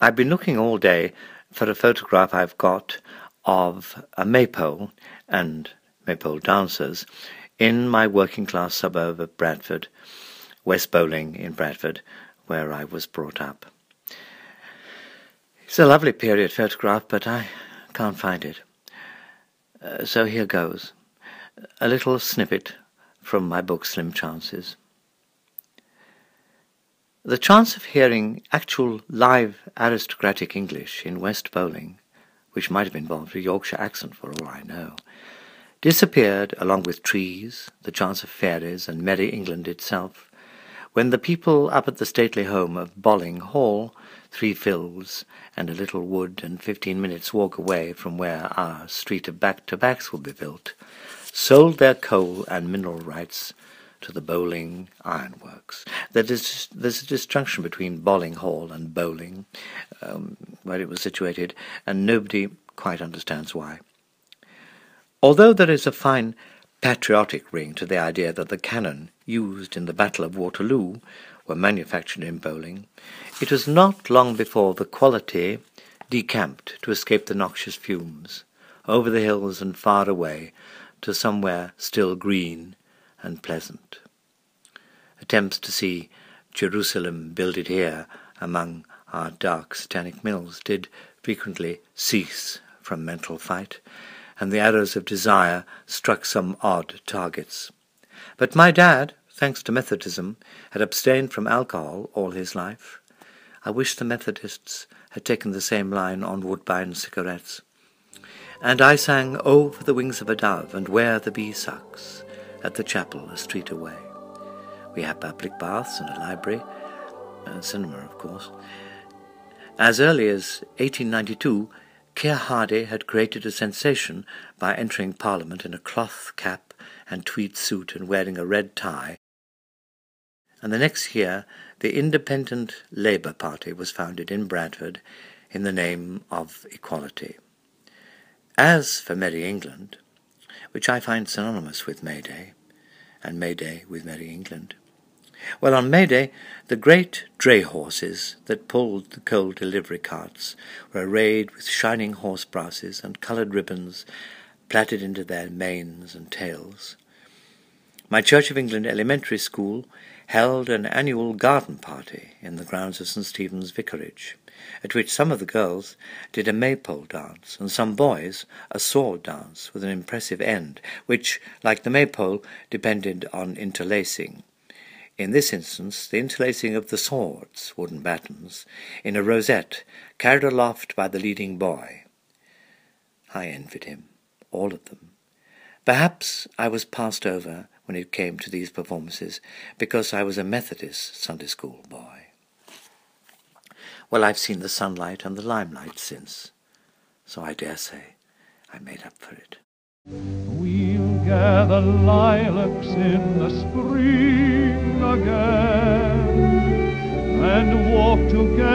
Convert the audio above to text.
I've been looking all day for a photograph I've got of a maypole and maypole dancers in my working class suburb of Bradford, West Bowling in Bradford, where I was brought up. It's a lovely period photograph, but I can't find it. Uh, so here goes. A little snippet from my book Slim Chances. The chance of hearing actual live aristocratic English in West Bowling, which might have involved a Yorkshire accent for all I know, disappeared along with trees, the chance of fairies, and merry England itself, when the people up at the stately home of Bolling Hall, three fields and a little wood and fifteen minutes' walk away from where our street of back-to-backs will be built, sold their coal and mineral rights to the Bowling Ironworks. There's, there's a disjunction between Bolling Hall and Bowling, um, where it was situated, and nobody quite understands why. Although there is a fine patriotic ring to the idea that the cannon used in the Battle of Waterloo were manufactured in Bowling, it was not long before the quality decamped to escape the noxious fumes, over the hills and far away to somewhere still green and pleasant. Attempts to see Jerusalem builded here among our dark satanic mills did frequently cease from mental fight, and the arrows of desire struck some odd targets. But my dad, thanks to Methodism, had abstained from alcohol all his life. I wish the Methodists had taken the same line on Woodbine cigarettes. And I sang Oh for the Wings of a Dove and Where the Bee Sucks at the chapel a street away. We had public baths and a library, and a cinema, of course. As early as 1892, Keir Hardie had created a sensation by entering Parliament in a cloth cap and tweed suit and wearing a red tie. And the next year, the Independent Labour Party was founded in Bradford in the name of equality. As for Merry England, which I find synonymous with May Day, and May Day with Merry England, well, on May Day, the great dray horses that pulled the coal delivery carts were arrayed with shining horse brasses and coloured ribbons plaited into their manes and tails. My Church of England elementary school held an annual garden party in the grounds of St. Stephen's Vicarage, at which some of the girls did a maypole dance and some boys a sword dance with an impressive end, which, like the maypole, depended on interlacing in this instance, the interlacing of the swords, wooden battens, in a rosette carried aloft by the leading boy. I envied him, all of them. Perhaps I was passed over when it came to these performances because I was a Methodist Sunday school boy. Well, I've seen the sunlight and the limelight since, so I dare say I made up for it. We'll gather lilacs in the spring again and walk together